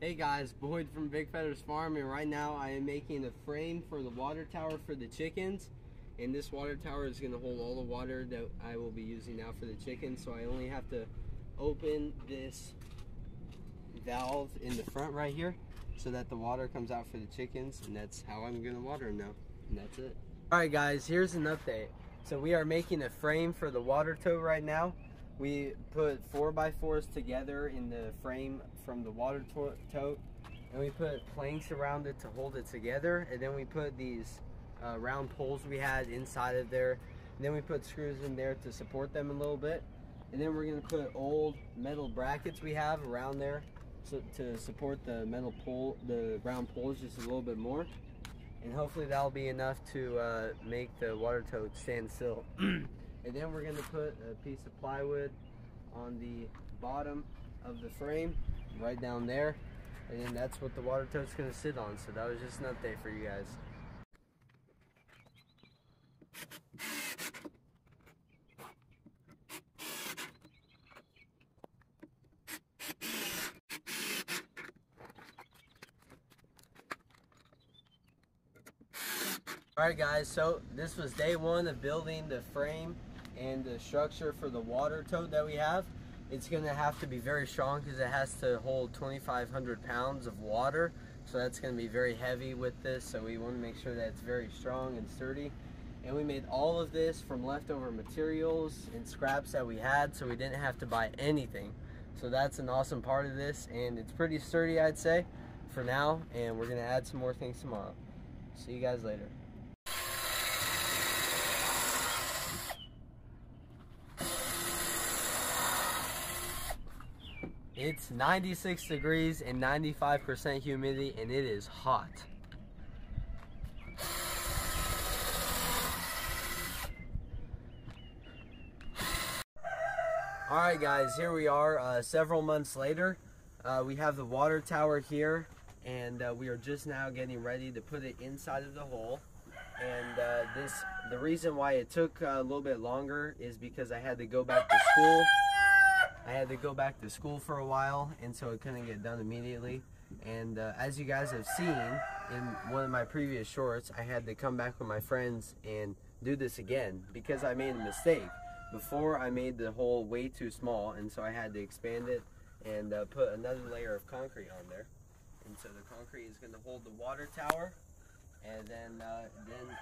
Hey guys, Boyd from Big Feathers Farm and right now I am making the frame for the water tower for the chickens and this water tower is going to hold all the water that I will be using now for the chickens so I only have to open this valve in the front right here so that the water comes out for the chickens and that's how I'm going to water them now and that's it. Alright guys, here's an update. So we are making a frame for the water tote right now we put four by fours together in the frame from the water to tote and we put planks around it to hold it together and then we put these uh, round poles we had inside of there and then we put screws in there to support them a little bit and then we're going to put old metal brackets we have around there so to support the metal pole the round poles just a little bit more and hopefully that'll be enough to uh, make the water tote stand still And then we're gonna put a piece of plywood on the bottom of the frame, right down there. And then that's what the water tote's gonna sit on. So that was just an update for you guys. Alright guys, so this was day one of building the frame and the structure for the water tote that we have, it's going to have to be very strong because it has to hold 2,500 pounds of water. So that's going to be very heavy with this. So we want to make sure that it's very strong and sturdy. And we made all of this from leftover materials and scraps that we had. So we didn't have to buy anything. So that's an awesome part of this. And it's pretty sturdy, I'd say, for now. And we're going to add some more things tomorrow. See you guys later. It's 96 degrees and 95% humidity and it is hot. Alright guys, here we are uh, several months later. Uh, we have the water tower here and uh, we are just now getting ready to put it inside of the hole. And uh, this, the reason why it took uh, a little bit longer is because I had to go back to school I had to go back to school for a while, and so it couldn't get done immediately. And uh, as you guys have seen in one of my previous shorts, I had to come back with my friends and do this again because I made a mistake. Before I made the hole way too small, and so I had to expand it and uh, put another layer of concrete on there. And so the concrete is going to hold the water tower, and then uh, then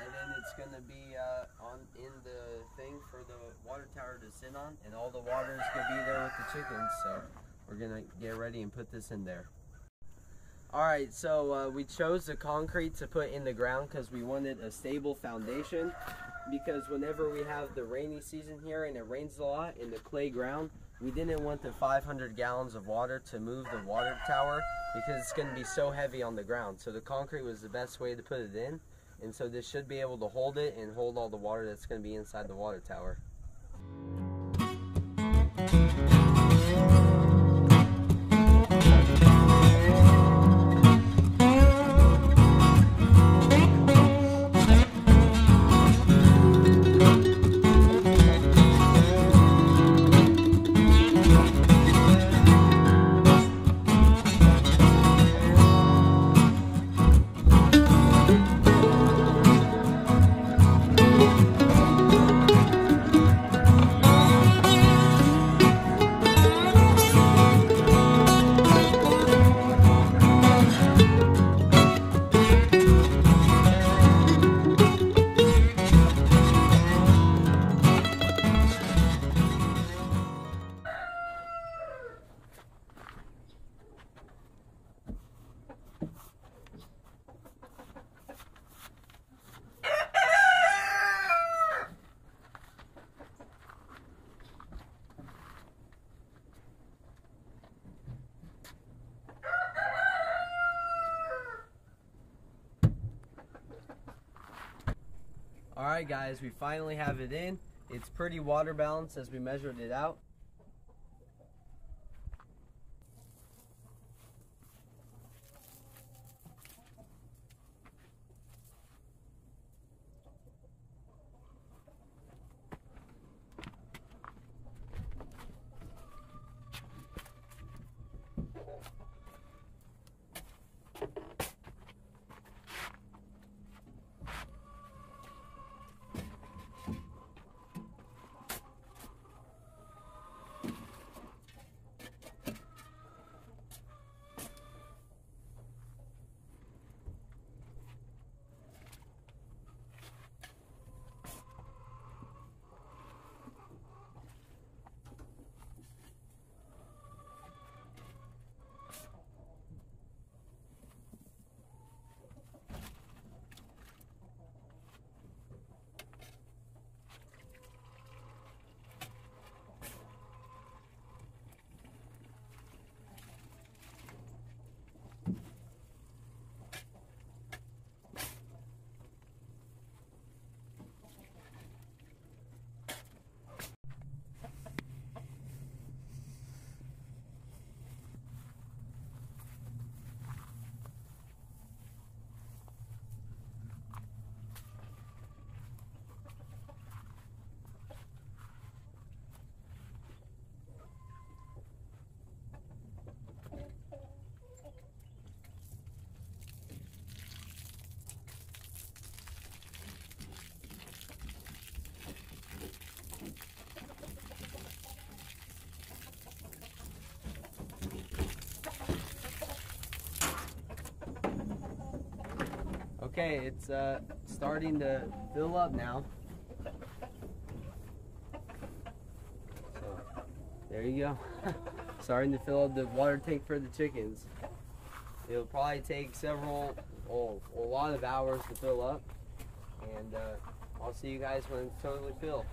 and then it's gonna be uh, on in the thing for the water tower to sit on, and all the water is gonna be there with the chickens. So we're gonna get ready and put this in there. All right, so uh, we chose the concrete to put in the ground because we wanted a stable foundation. Because whenever we have the rainy season here and it rains a lot in the clay ground, we didn't want the 500 gallons of water to move the water tower because it's going to be so heavy on the ground. So the concrete was the best way to put it in and so this should be able to hold it and hold all the water that's going to be inside the water tower. Alright guys, we finally have it in. It's pretty water balanced as we measured it out. Okay, it's uh, starting to fill up now. So, there you go. starting to fill up the water tank for the chickens. It'll probably take several, oh, a lot of hours to fill up. And uh, I'll see you guys when it's totally filled.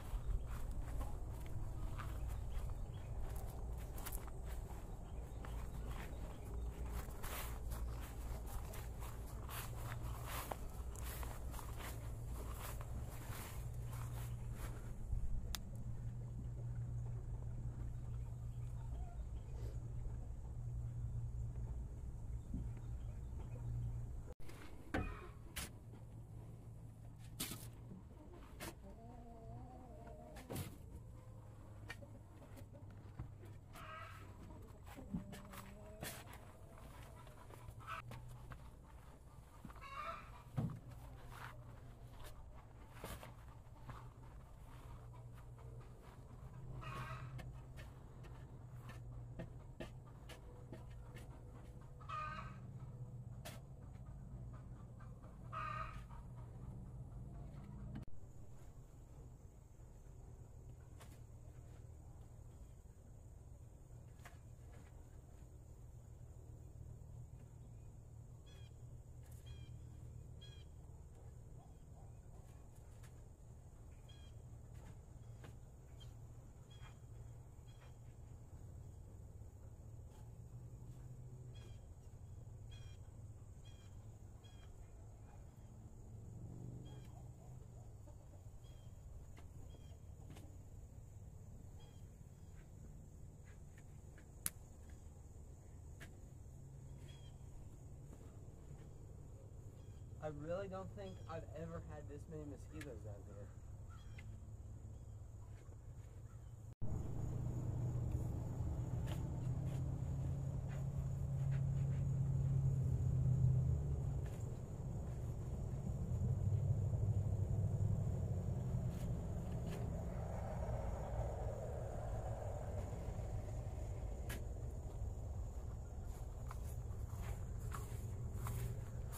I really don't think I've ever had this many mosquitoes down here.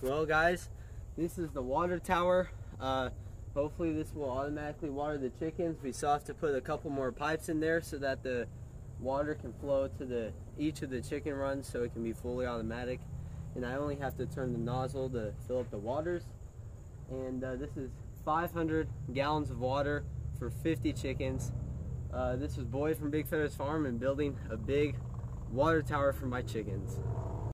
Well guys, this is the water tower. Uh, hopefully this will automatically water the chickens. We still have to put a couple more pipes in there so that the water can flow to the each of the chicken runs so it can be fully automatic. And I only have to turn the nozzle to fill up the waters. And uh, this is 500 gallons of water for 50 chickens. Uh, this is Boyd from Big Feathers Farm and building a big water tower for my chickens.